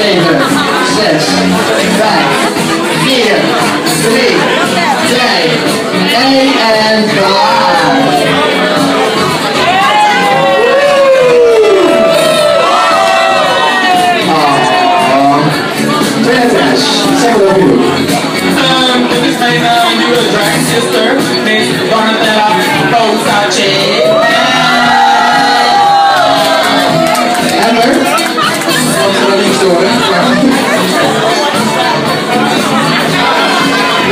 favor. Six, five, four, three, two, eight, and five. Second of you. Um, in this time, uh, you were a drag sister.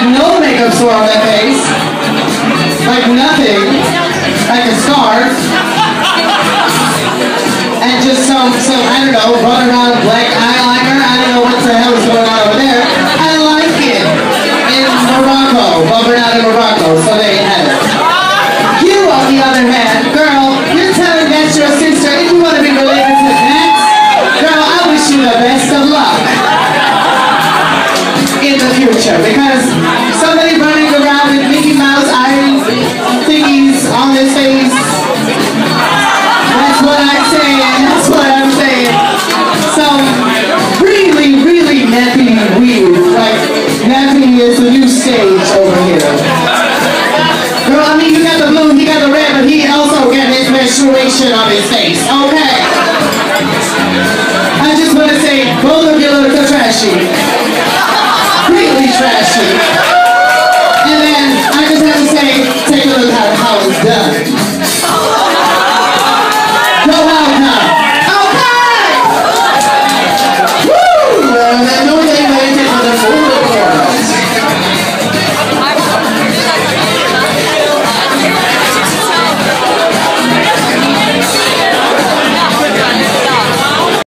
Got no makeup store on that face. Like nothing. Like a scarf. And just some, some, I don't know, run around black eyeliner. I don't know what the hell is going on over there. I like it. In Morocco. Well, we're not in Morocco, so they have it. You, on the other hand, girl, you're telling that's your sister and you want to be related to that? Girl, I wish you the best of luck in the future because stage over here. Girl, I mean, you got the blue, he got the red, but he also got his menstruation on his face. Okay. I just want to say, both of you look trashy. Really trashy. And then I just have to say, take a look at how it's done. Go out now.